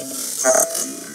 Uh,